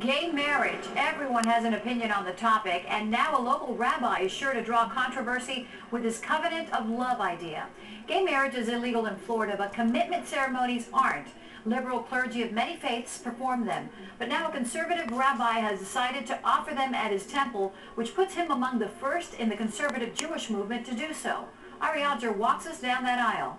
Gay marriage. Everyone has an opinion on the topic, and now a local rabbi is sure to draw controversy with his covenant of love idea. Gay marriage is illegal in Florida, but commitment ceremonies aren't. Liberal clergy of many faiths perform them, but now a conservative rabbi has decided to offer them at his temple, which puts him among the first in the conservative Jewish movement to do so. Ari Odzer walks us down that aisle.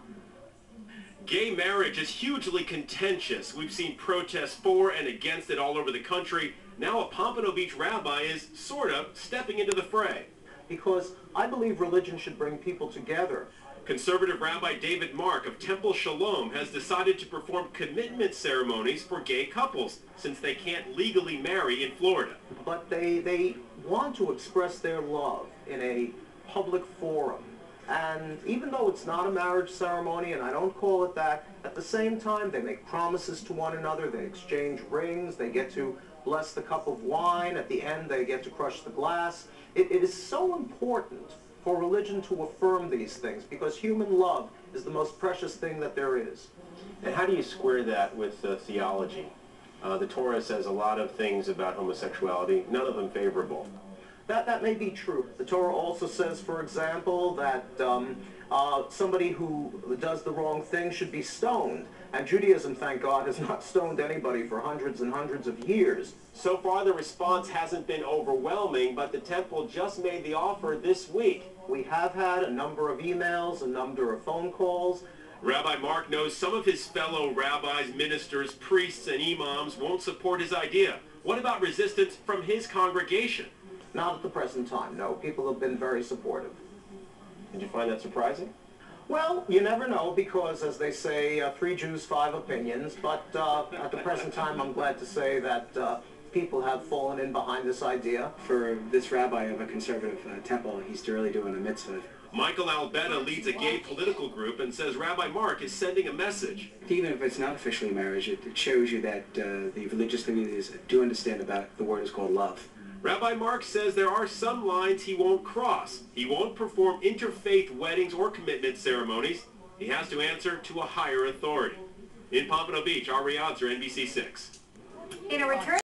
Gay marriage is hugely contentious. We've seen protests for and against it all over the country. Now a Pompano Beach rabbi is sort of stepping into the fray. Because I believe religion should bring people together. Conservative Rabbi David Mark of Temple Sholom has decided to perform commitment ceremonies for gay couples since they can't legally marry in Florida. But they, they want to express their love in a public forum. And even though it's not a marriage ceremony, and I don't call it that, at the same time, they make promises to one another, they exchange rings, they get to bless the cup of wine, at the end they get to crush the glass. it, it is so important for religion to affirm these things, because human love is the most precious thing that there is. And how do you square that with uh, theology? Uh, the Torah says a lot of things about homosexuality, none of them favorable. That, that may be true. The Torah also says, for example, that um, uh, somebody who does the wrong thing should be stoned. And Judaism, thank God, has not stoned anybody for hundreds and hundreds of years. So far, the response hasn't been overwhelming, but the temple just made the offer this week. We have had a number of emails, a number of phone calls. Rabbi Mark knows some of his fellow rabbis, ministers, priests, and imams won't support his idea. What about resistance from his congregation? Not at the present time, no. People have been very supportive. Did you find that surprising? Well, you never know because, as they say, uh, three Jews, five opinions. But uh, at the present time, I'm glad to say that uh, people have fallen in behind this idea. For this rabbi of a conservative uh, temple, he's really doing a mitzvah. Michael Albetta leads a gay political group and says Rabbi Mark is sending a message. Even if it's not officially marriage, it, it shows you that uh, the religious communities do understand about it. the word is called love. Rabbi Mark says there are some lines he won't cross. He won't perform interfaith weddings or commitment ceremonies. He has to answer to a higher authority. In Pompano Beach, Ari Odzer, NBC6. In a return